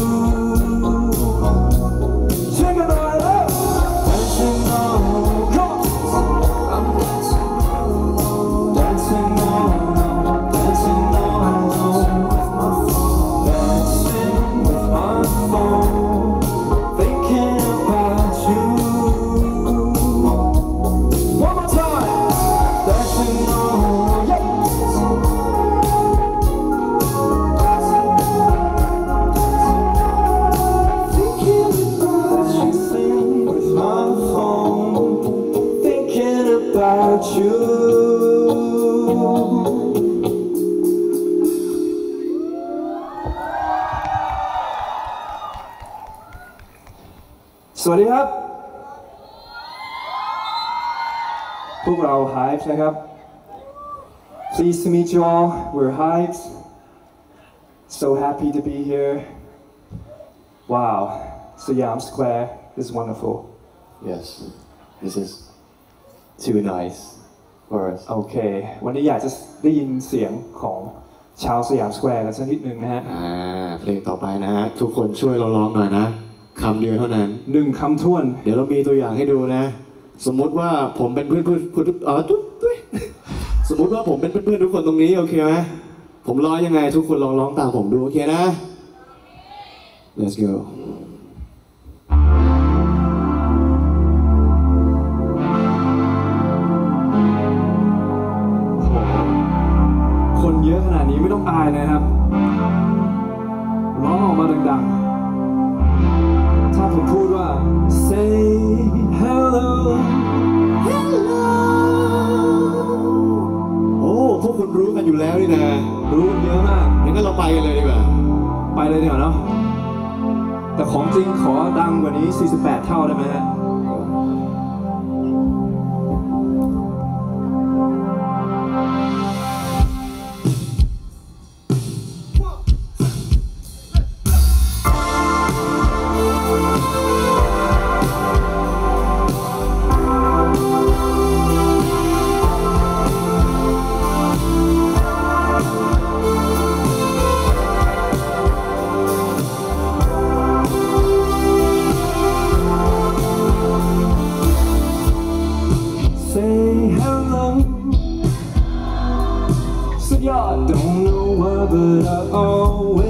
Ooh. Meet you all. We're HYBS. So happy to be here. Wow, Siam Square is wonderful. Yes, this is too nice for us. โอเควันนี้อยากจะได้ยินเสียงของชาวสยามสแควร์กันสักนิดหนึ่งนะฮะ อ่าเพลงต่อไปนะฮะทุกคนช่วยเราร้องหน่อยนะคำเดียวเท่านั้น หนึ่งคำถ้วน เดี๋ยวเรามีตัวอย่างให้ดูนะ สมมุติว่าผมเป็นเพื่อนเพื่อนเพื่อนอ๋อตุ๊บตุ๊ย สมมุติว่าผมเป็นเพื่อนเพื่อนทุกคนตรงนี้โอเคไหมผมร้องยังไงทุกคนลองร้องตามผมดูโอเคนะ let's go สุดยอด don't know why but I always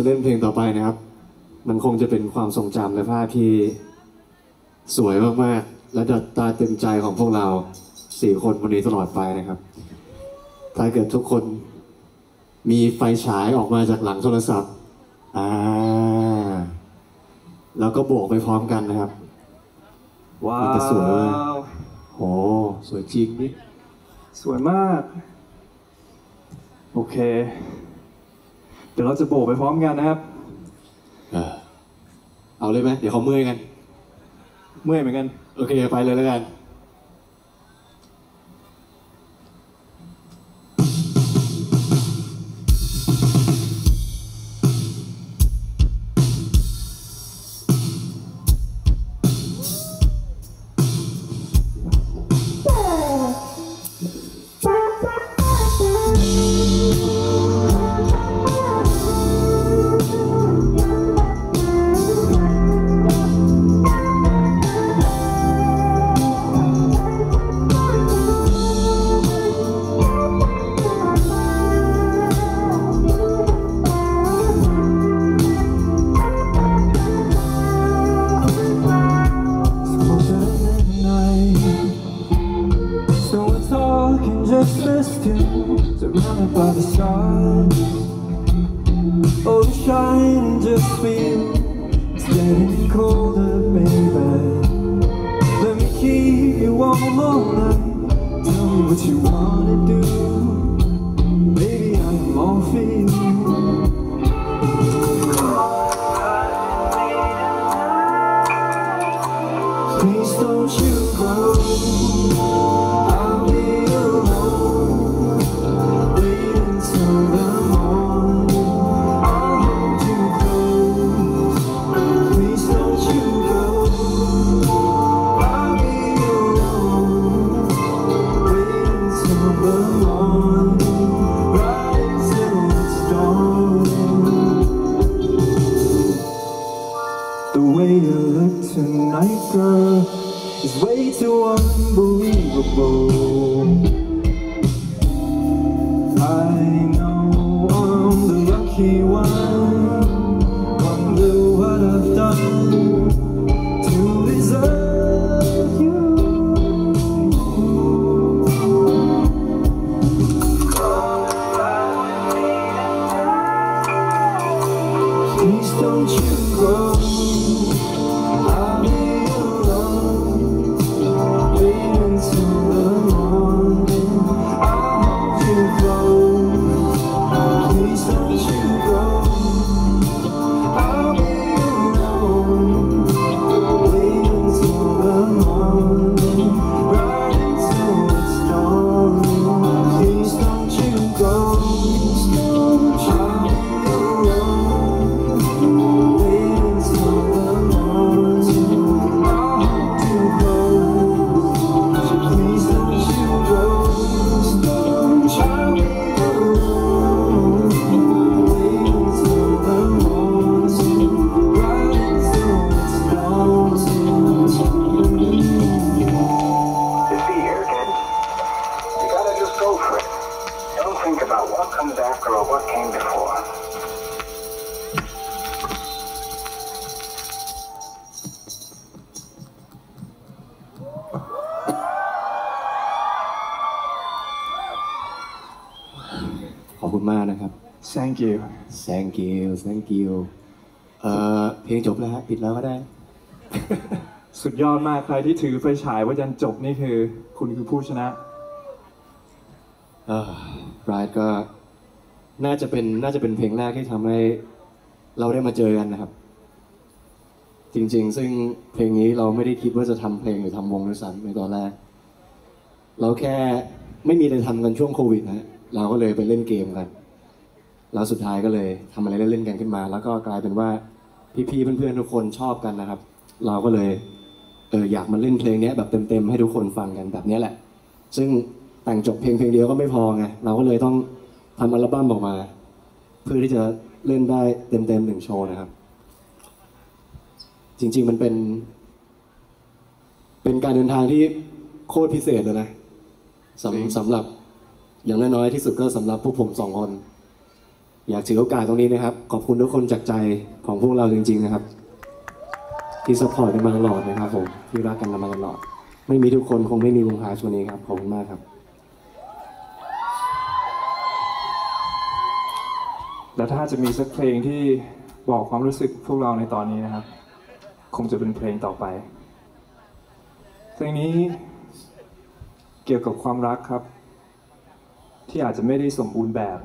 จะเล่นเพลงต่อไปนะครับ มันคงจะเป็นความทรงจำและภาพที่สวยมากๆ และดัดตาตึงใจของพวกเราสี่คนวันนี้ตลอดไปนะครับ ถ้าเกิดทุกคนมีไฟฉายออกมาจากหลังโทรศัพท์อ่าแล้วก็โบกไปพร้อมกันนะครับ ว้ามันจะสวยมาก ว โอ้สวยจริงนี่สวยมาก โอเคเดี๋ยวเราจะโบกไปพร้อมกันนะครับ เออเอาเลยไหมเดี๋ยวเขาเมื่อยกัน เมื่อยเหมือนกัน โอเค ไปเลยแล้วกัน ยอดมากใครที่ถือไฟฉายไว้ยันจบนี่คือ คุณคือผู้ชนะรายก็น่าจะเป็นน่าจะเป็นเพลงแรกที่ทำให้เราได้มาเจอกันนะครับ จริง ๆ ซึ่งเพลงนี้เราไม่ได้คิดว่าจะทำเพลงหรือทำวงด้วยซ้ำในตอนแรก เราแค่ไม่มีอะไรทำกันช่วงโควิดนะฮะเราก็เลยไปเล่นเกมกัน แล้วสุดท้ายก็เลยทำอะไรเล่นๆกันขึ้นมา แล้วก็กลายเป็นว่าพี่ๆเพื่อนๆทุกคนชอบกันนะครับ เราก็เลย เอออยากมาเล่นเพลงเนี้ยแบบเต็มๆให้ทุกคนฟังกันแบบเนี้ยแหละ ซึ่งแต่งจบเพลงเพลงเดียวก็ไม่พอไงเราก็เลยต้องทำอัลบั้มออกมา เพื่อที่จะเล่นได้เต็มๆหนึ่งโชว์นะครับ จริง ๆมันเป็น เป็นการเดินทางที่โคตรพิเศษเลยนะสำสำหรับอย่างน้อยๆที่สุดก็สำหรับพวกผมสองคน อยากถือโอกาสตรงนี้นะครับ ขอบคุณทุกคนจากใจของพวกเราจริง ๆ นะครับ ที่สปอร์ตกันมาตลอดนะครับผมที่รักกันมาตลอด ไม่มีทุกคนคงไม่มีวงพาชวันนี้ครับขอบคุณมากครับ แล้วถ้าจะมีสักเพลงที่บอกความรู้สึกพวกเราในตอนนี้นะครับ คงจะเป็นเพลงต่อไป เพลงนี้เกี่ยวกับความรักครับ ที่อาจจะไม่ได้สมบูรณ์แบบ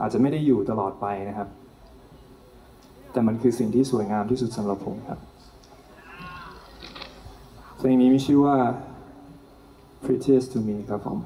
อาจจะไม่ได้อยู่ตลอดไปนะครับ แต่มันคือสิ่งที่สวยงามที่สุดสำหรับผมครับ เพลงนี้มีชื่อว่า Prettiest to Me ครับผม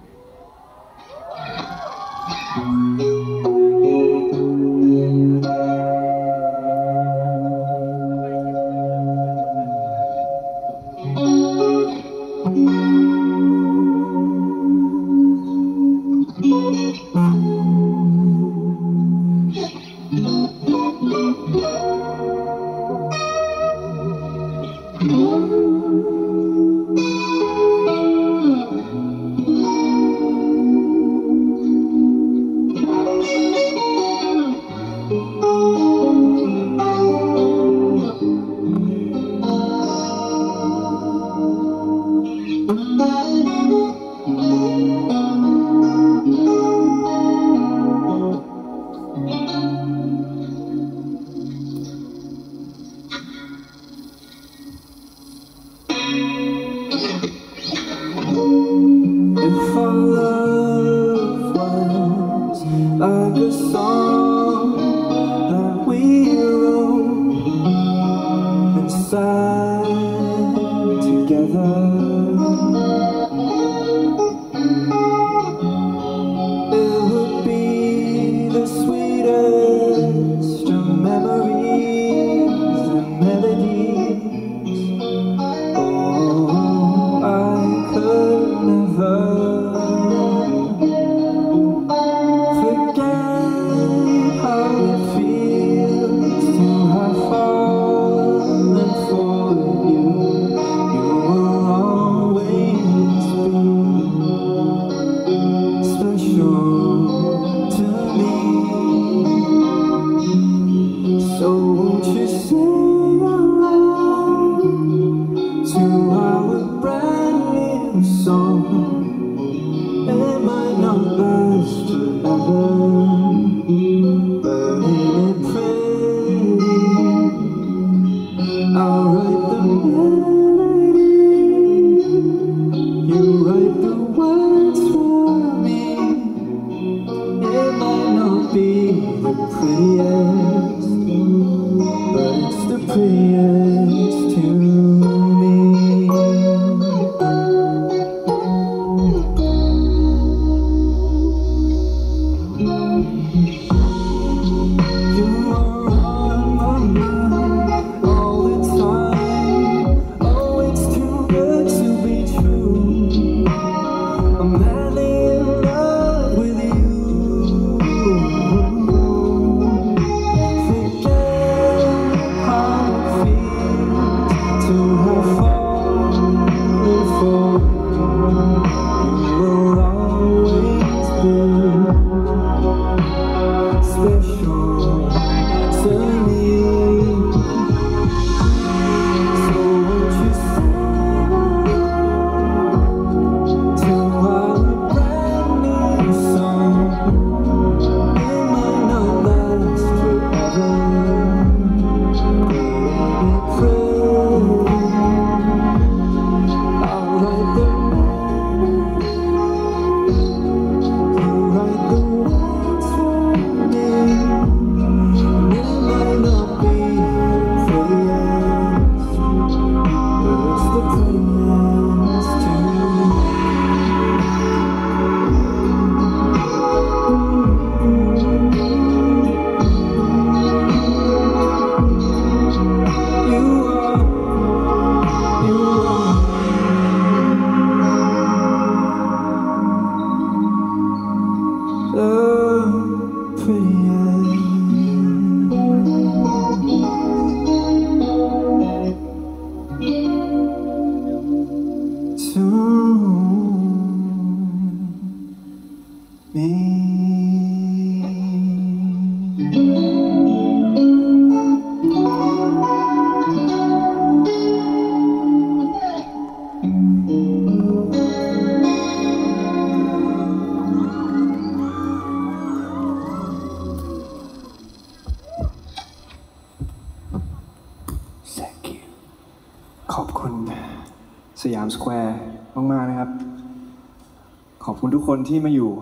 ทุกคนที่มาอยู่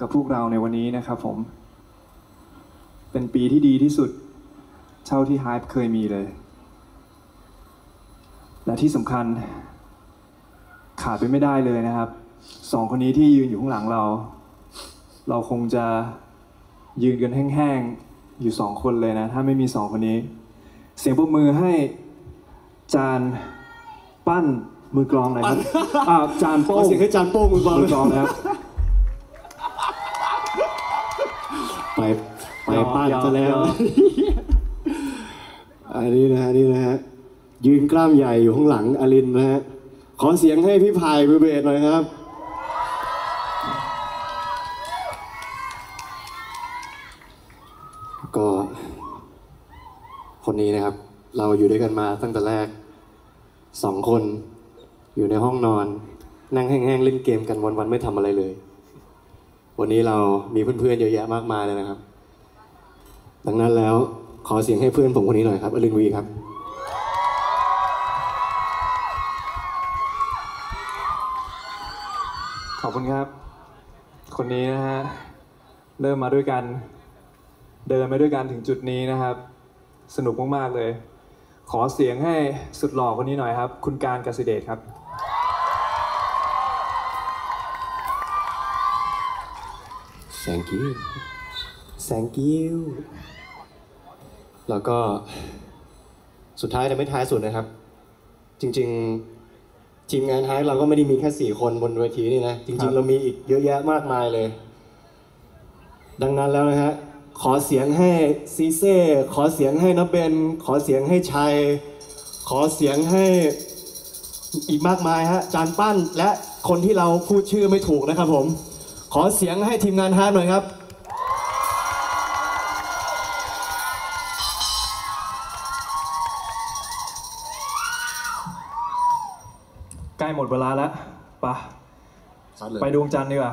กับพวกเราในวันนี้นะครับผม เป็นปีที่ดีที่สุด เท่าที่ไฮป์เคยมีเลย และที่สำคัญ ขาดไปไม่ได้เลยนะครับสองคนนี้ที่ยืนอยู่ข้างหลังเรา เราคงจะยืนกันแห้งๆ อยู่สองคนเลยนะ ถ้าไม่มีสองคนนี้ เสียงปรบมือให้จานปั้นมือกลองหน่อยครับอ่าจานโป้ขอเสียงให้จานโป้งมือกลองมือกลองนะครับ ไปไปป้านยอมซะแล้วยอมอันนี้นะฮะนี่นะฮะยืนกล้ามใหญ่อยู่ข้างหลังอลินนะฮะขอเสียงให้พี่พายมือเบสหน่อยครับ ก็ คนนี้นะครับ เราอยู่ด้วยกันมาตั้งแต่แรกสองคน อยู่ในห้องนอน นั่งแห้งๆเล่นเกมกันวันๆไม่ทำอะไรเลย วันนี้เรามีเพื่อนๆเยอะแยะมากมายเลยนะครับ ดังนั้นแล้วขอเสียงให้เพื่อนผมคนนี้หน่อยครับอลินวีครับ ขอบคุณครับ คนนี้นะฮะ เริ่มมาด้วยกัน เดินมาด้วยกันถึงจุดนี้นะครับ สนุกมากๆเลย ขอเสียงให้สุดหล่อคนนี้หน่อยครับ คุณการกสิเดชครับ thank you thank you แล้วก็สุดท้ายแต่ไม่ท้ายสุดนะครับ จริง ๆ ทีมงานท้ายเราก็ไม่ได้มีแค่สี่คนบนเวทีนี่นะจครัริงบๆเรามีอีกเยอะแยะมากมายเลย ดังนั้นแล้วนะฮะขอเสียงให้ซีเซ่ขอเสียงให้นบเบน ขอเสียงให้ชัย ขอเสียงให้อีกมากมายฮะจานปั้นและคนที่เราพูดชื่อไม่ถูกนะครับผมข อเสียงให้ทีมงานฮาร์ดหน่อยครับ ใกล้หมดเวลาแล้วไปะไปดวงจันทร์ดีกว่า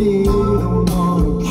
be the one